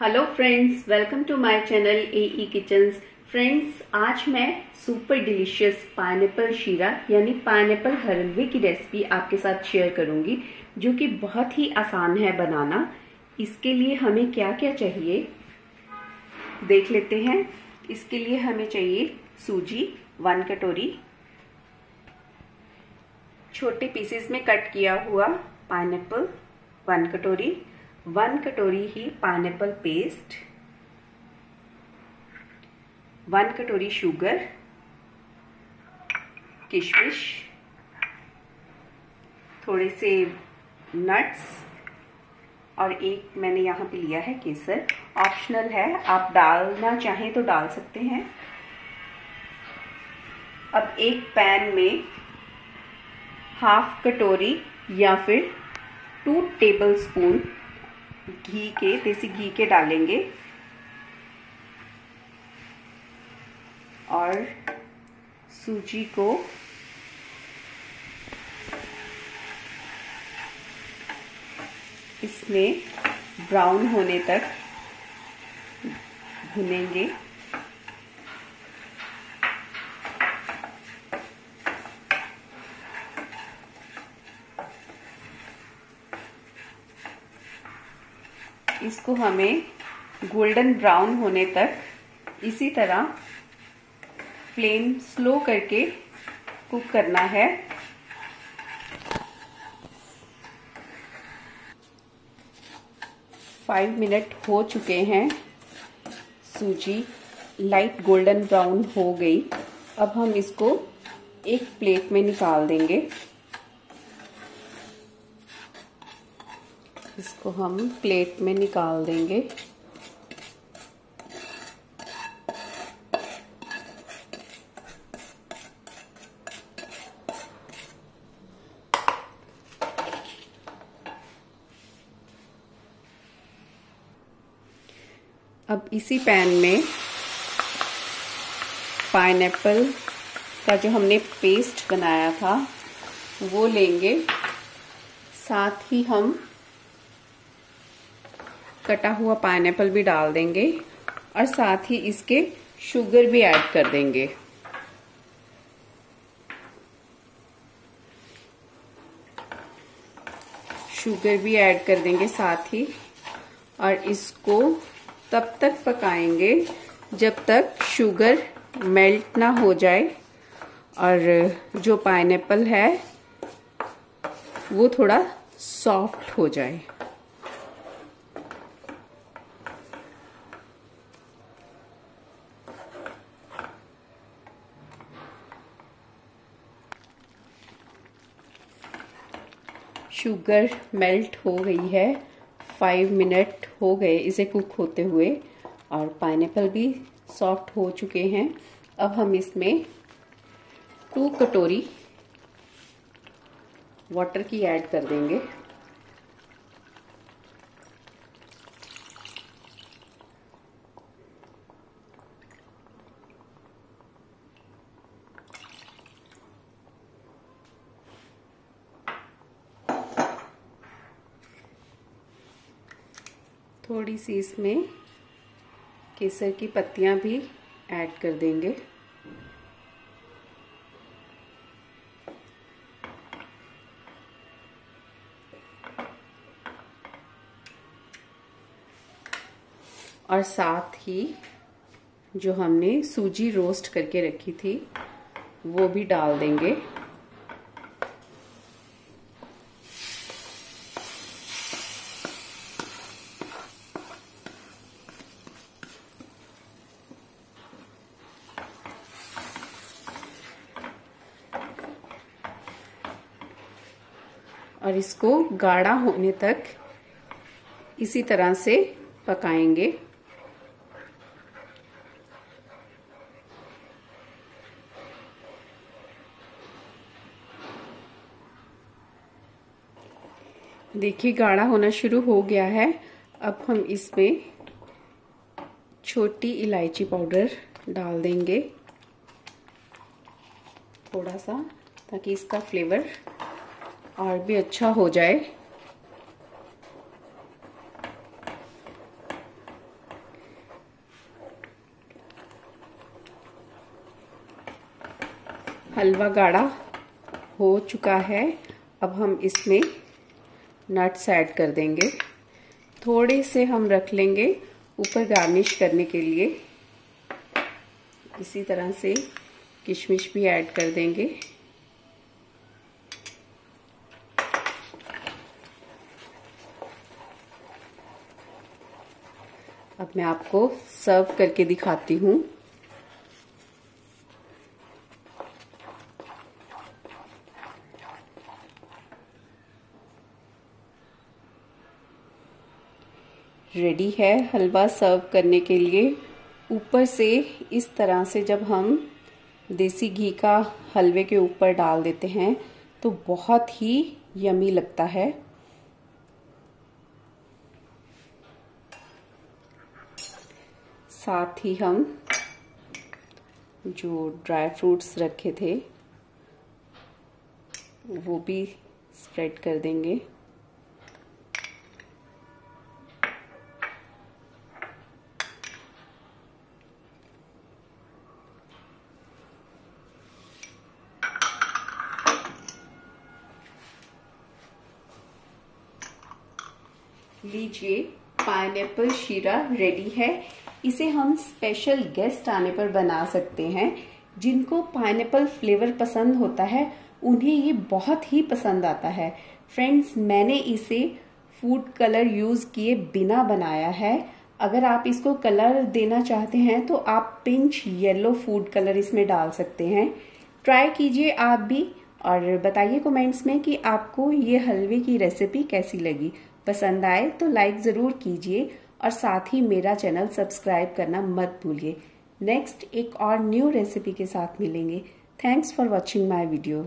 Hello friends welcome to my channel A E friends आज मैं super delicious pineapple शीरा, यानी पाइनएप्पल हलवे की रेसिपी आपके साथ शेयर करूँगी, जो कि बहुत ही आसान है बनाना। इसके लिए हमें क्या क्या चाहिए? देख लेते हैं। इसके लिए हमें चाहिए सूजी वन कटोरी। छोटे पीसेस में कट किया हुआ पाइनएप्पल वन कटोरी। वन कटोरी ही पाइनएप्पल पेस्ट, वन कटोरी शुगर, किशमिश, थोड़े से नट्स और एक मैंने यहाँ पे लिया है केसर। ऑप्शनल है, आप डालना चाहें तो डाल सकते हैं। अब एक पैन में हाफ़ कटोरी या फिर टू टेबल स्पून घी के देसी घी के डालेंगे। और सूजी को इसमें ब्राउन होने तक भुनेंगे। इसको हमें गोल्डन ब्राउन होने तक इसी तरह फ्लेम स्लो करके कुक करना है। फाइव मिनट हो चुके हैं। सूजी लाइट गोल्डन ब्राउन हो गई। अब हम इसको एक प्लेट में निकाल देंगे। इसको हम प्लेट में निकाल देंगे। अब इसी पैन में पाइनएप्पल का जो हमने पेस्ट बनाया था, वो लेंगे। साथ ही हम कटा हुआ पाइनएप्पल भी डाल देंगे और साथ ही इसके शुगर भी ऐड कर देंगे। शुगर भी ऐड कर देंगे साथ ही और इसको तब तक पकाएँगे जब तक शुगर मेल्ट ना हो जाए और जो पाइनएप्पल है वो थोड़ा सॉफ्ट हो जाए। शुगर मेल्ट हो गई है फाइव मिनट हो गए इसे कुक होते हुए और पाइनएप्पल भी सॉफ्ट हो चुके हैं। अब हम इसमें टू कटोरी वाटर की ऐड कर देंगे। थोड़ी सी इसमें केसर की पत्तियाँ भी ऐड कर देंगे। और साथ ही जो हमने सूजी रोस्ट करके रखी थी, वो भी डाल देंगे। और इसको गाढ़ा होने तक इसी तरह से पकाएँगे। देखिए, गाढ़ा होना शुरू हो गया है। अब हम इसमें छोटी इलायची पाउडर डाल देंगे। थोड़ा सा, ताकि इसका फ्लेवर और भी अच्छा हो जाए। हलवा गाढ़ा हो चुका है। अब हम इसमें नट्स ऐड कर देंगे। थोड़े से हम रख लेंगे ऊपर गार्निश करने के लिए। इसी तरह से किशमिश भी ऐड कर देंगे। अब मैं आपको सर्व करके दिखाती हूँ। रेडी है हलवा सर्व करने के लिए। ऊपर से इस तरह से जब हम देसी घी का हलवे के ऊपर डाल देते हैं तो बहुत ही यमी लगता है। साथ ही हम जो ड्राई फ्रूट्स रखे थे, वो भी स्प्रेड कर देंगे। लीजिए पाइनएप्पल शीरा रेडी है। इसे हम स्पेशल गेस्ट आने पर बना सकते हैं। जिनको पाइनएप्पल फ्लेवर पसंद होता है, उन्हें ये बहुत ही पसंद आता है। फ्रेंड्स मैंने इसे फ़ूड कलर यूज़ किए बिना बनाया है। अगर आप इसको कलर देना चाहते हैं तो आप पिंच येलो फ़ूड कलर इसमें डाल सकते हैं। ट्राई कीजिए आप भी, और बताइए कमेंट्स में कि आपको ये हलवे की रेसिपी कैसी लगी। पसंद आए तो लाइक ज़रूर कीजिए। और साथ ही मेरा चैनल सब्सक्राइब करना मत भूलिए। नेक्स्ट एक और न्यू रेसिपी के साथ मिलेंगे। Thanks for watching my video